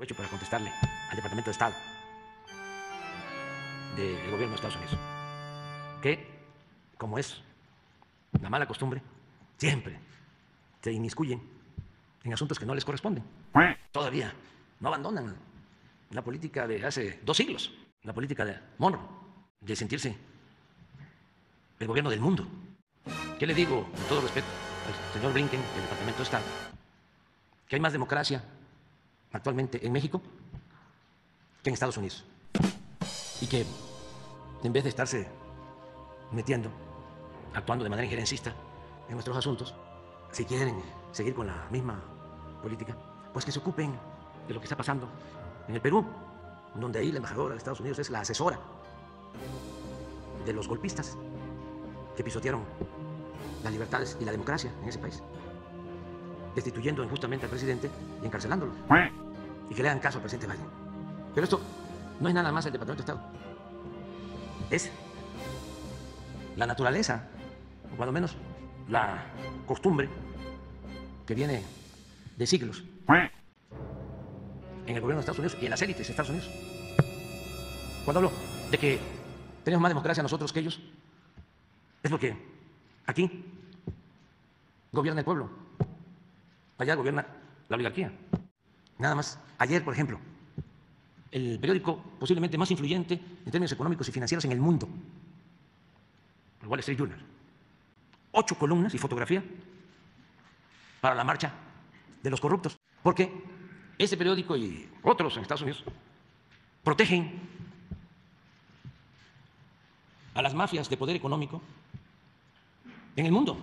Aprovecho para contestarle al Departamento de Estado del gobierno de Estados Unidos que, como es la mala costumbre, siempre se inmiscuyen en asuntos que no les corresponden. Todavía no abandonan la política de hace dos siglos, la política de Monroe, de sentirse el gobierno del mundo. ¿Qué le digo, con todo respeto, al señor Blinken del Departamento de Estado? Que hay más democracia actualmente en México que en Estados Unidos. Y que en vez de estarse metiendo, actuando de manera injerencista en nuestros asuntos, si quieren seguir con la misma política, pues que se ocupen de lo que está pasando en el Perú, donde ahí la embajadora de Estados Unidos es la asesora de los golpistas que pisotearon las libertades y la democracia en ese país, destituyendo injustamente al presidente y encarcelándolo, y que le hagan caso al presidente Biden. Pero esto no es nada más el Departamento de Estado, es la naturaleza, o cuando menos la costumbre que viene de siglos en el gobierno de Estados Unidos y en las élites de Estados Unidos. Cuando hablo de que tenemos más democracia nosotros que ellos, es porque aquí gobierna el pueblo, allá gobierna la oligarquía. Nada más. Ayer, por ejemplo, el periódico posiblemente más influyente en términos económicos y financieros en el mundo, el Wall Street Journal, ocho columnas y fotografía para la marcha de los corruptos, porque ese periódico y otros en Estados Unidos protegen a las mafias de poder económico en el mundo.